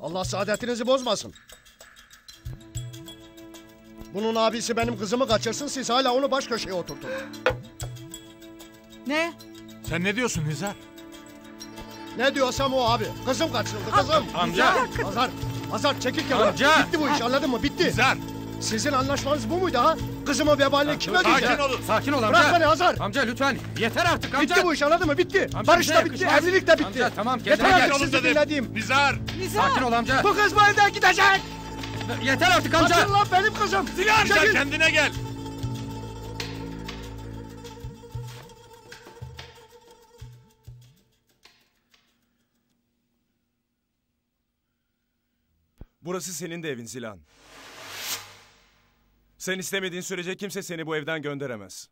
Allah saadetinizi bozmasın. Bunun abisi benim kızımı kaçırsın siz hala onu baş köşeye oturtun. Ne? Sen ne diyorsun Nizar? Ne diyorsam o abi. Kızım kaçırıldı kızım. Amca! Azar, Azar çekil kenara. Amca! Bitti bu iş anladın mı? Bitti. Nizar! Sizin anlaşmanız bu muydu ha? Kızımın vebalini kim ödeyecek? Sakin olun. Sakin ol amca. Bırak beni Hazar. Amca lütfen. Yeter artık amca. Bitti bu iş anladın mı? Bitti. Amca Barış da bitti, yakışmaz. evlilik de bitti. Amca tamam kendine Yeter gel. artık sizi dinlediğim. Nizar! Nizar. Sakin ol amca. Bu kız bu evden gidecek. Yeter artık amca. Kaçın lan benim kızım. Sen Çekil. kendine gel. Burası senin de evin Zilan. Sen istemediğin sürece kimse seni bu evden gönderemez.